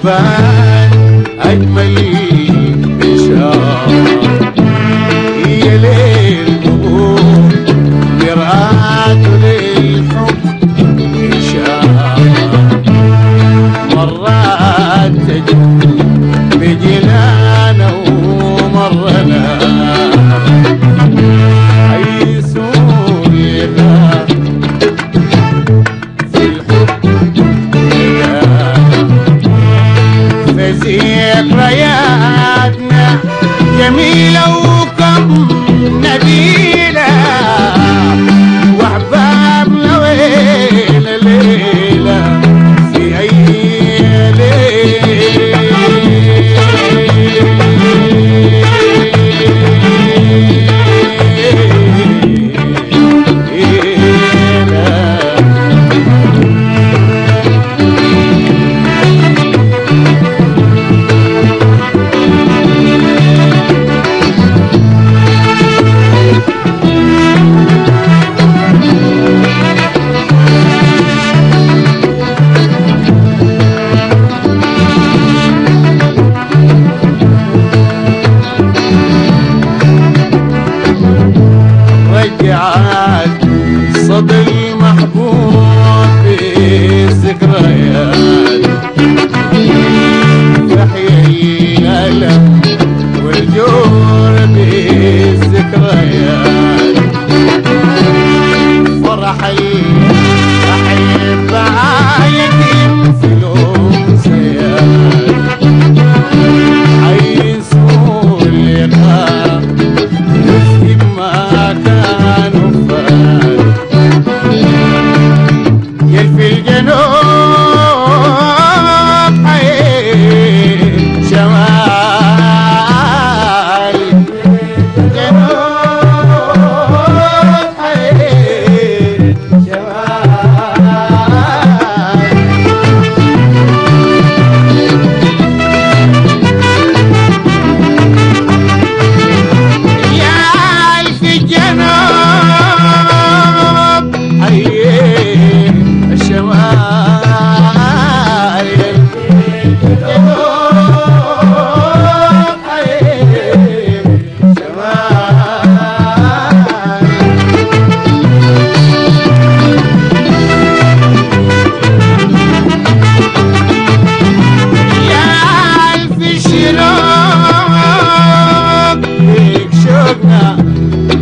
يبان أجمل إن شاء الله حياتنا جميلة وكم نبيلة.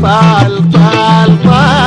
पाल पाल पाल